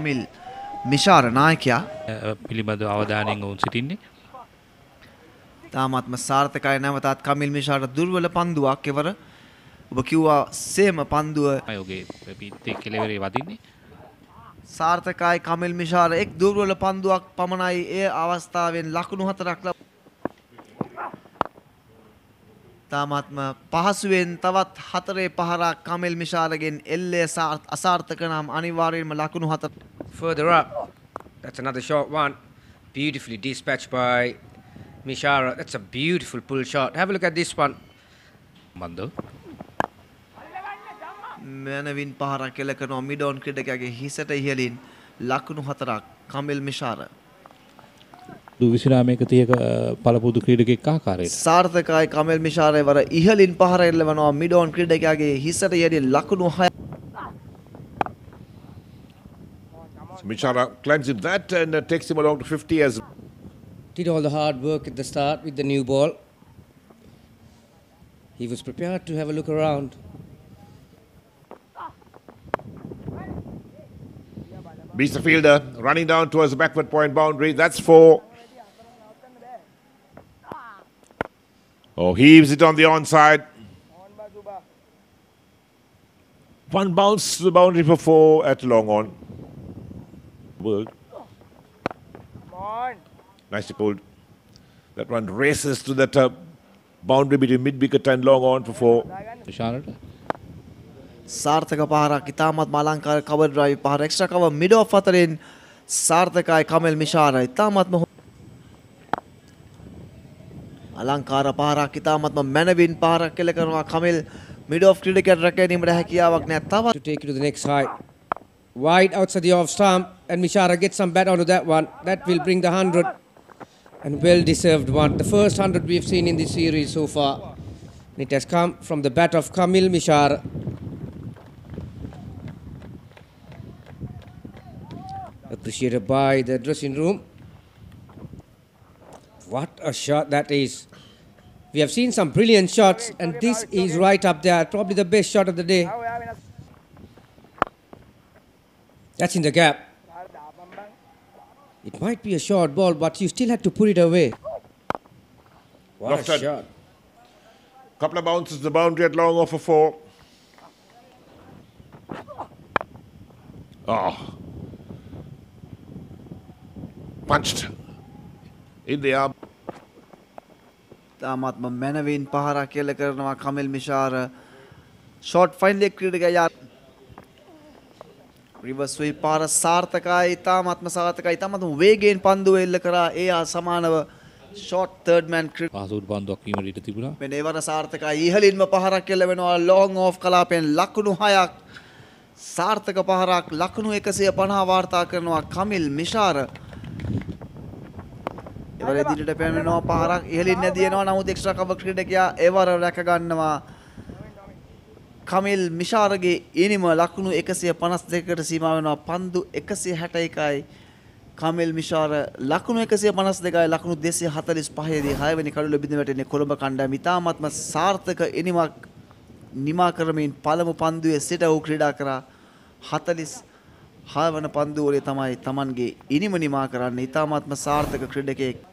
අමිල් මිශාර නායකයා. පිළිබඳ අවධානයෙන් ඔවුන් සිටින්නේ. තාමත්ම සාර්ථකයි. නැවතත් කමිල් මිශාට දුර්වල පන්දුවක් එවර. ඔබ කිව්වා සේම පන්දුව අයෝගේ පිත්තේ කෙලවරේ වදින්නේ. සාර්ථකයි කමිල් මිශාර. එක් දුර්වල පන්දුවක් පමණයි ඒ අවස්ථාවෙන් ලකුණු හතරක් ලබ තාමත්ම පහසුවෙන් තවත් හතරේ පහරක් කමිල් මිශාරගෙන් එල්ලේ අසාර්ථක නම් අනිවාර්යෙන්ම ලකුණු හතර Further up, that's another short one. Beautifully dispatched by Mishara. That's a beautiful pull shot. Have a look at this one. මන්දව මැනවින් පහරක් කෙල කරනවා මිඩෝන් ක්‍රඩකගේ හිසට ඉහලින් ලකුණු හතරක් කමිල් මිශාර විසිරාමයක තියක පලපුදු ක්‍රීඩකෙක් ආකාරයට සාර්ථකයි කමල් මිශාරය වර ඉහලින් පහර එල්ලවනවා මිඩෝන් ක්‍රඩකගේ හිසට යඩින් ලකුණු හය So Michara climbs in that and uh, takes him along to 50 as Did all the hard work at the start with the new ball. He was prepared to have a look around. beats the fielder, running down towards the backward point boundary. That's four. Oh, heaves it on the onside. One bounce to the boundary for four at long on. World. Nicely pulled. That one races to that uh, boundary between mid wicket and long on for four. විශාලට සාර්ථක පහරක් ඉතාමත් මලංකාර කව drive පහර extra කව මිඩ of අතරින් සාර්ථකයි කමල් මිශාර ඉතාමත්ම අලංකාර පහරක් ඉතාමත්ම මැනවින් පහරක් කෙල කරනවා කමල් මිඩ ඔෆ් ක්‍රීඩකයට රැකැනීමට හැකියාවක් නෑ තවත් To take it to the next height. Wide outside the off stump, and Mishara gets some bat onto that one. That will bring the 100. And well deserved one. The first 100 we've seen in this series so far. It has come from the bat of Kamil Mishara. Appreciated by the dressing room. What a shot that is. We have seen some brilliant shots, and this is right up there. Probably the best shot of the day. That's in the gap. It might be a short ball, but you still had to put it away. What a Lofted. shot. Couple of bounces to the boundary at long off for four. Oh. Punched in the arm. තාමත්ම මැනවින් පහරක් කෙල කරනවා Kamal මිශාර short ෆයින්ලෙක් ක්‍රීඩක යා රිවස්වයි පාර සාර්ථකයි ඉතාමත්ම සාර්ථකයි ඉතාමත්ම වේගෙන් පන්දුව එල්ල කරා ඒ සමානව ෂෝට් තර්ඩ්මන් ක්‍රීඩ පහසුට බන්දුවක් වීමට ඉඩ තිබුණා. මෙ ඒවර සාර්ථකයි. ඉහලින්ම පහරක් කෙල්ල වෙනවා ලෝං ඕෆ් කලාපෙන් ලකුණු හයක් සාර්ථක පහරක් ලකුණු එකසිය පණහා වාර්තා කරනවා කමිල් මිශාර එවර ඉදිරියට පැමිණෙනවා පහරක්. ඉහලින් නැදියනවා නමුත් එක්ස්ට්‍රා කවර් ක්‍රීඩකයා එවර රැක ගන්නවා කමිල් මිශාරගේ ඉනිම ලකුණු 152කට සීමා වෙනවා. පන්දු 161යි කමිල් මිශාර ලකුණු 152යි ලකුණු 245 දී 6 වෙනි කඩුල බිඳ වැටෙන්නේ කොළඹ කණ්ඩායම ඉතාමත්ම සාර්ථක ඉනිමක් නිමා කරමින් පළමු පන්දුවේ සිට ඔහු ක්‍රීඩා කරා. 40 හය වන පන්දුවලේ තමයි Tamanගේ ඉනිම නිමා කරන්නේ. ඉතාමත්ම සාර්ථක ක්‍රීඩකයෙක්